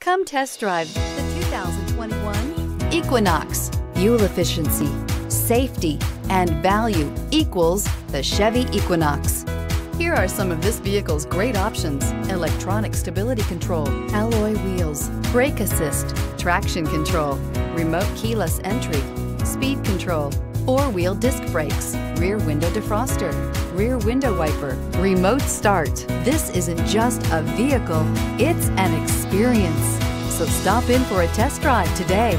Come test drive the 2021 Equinox. Fuel efficiency, safety, and value equals the Chevy Equinox. Here are some of this vehicle's great options. Electronic stability control, alloy wheels, brake assist, traction control, remote keyless entry, speed control, four-wheel disc brakes, rear window defroster, rear window wiper, remote start. This isn't just a vehicle, it's an experience. So stop in for a test drive today.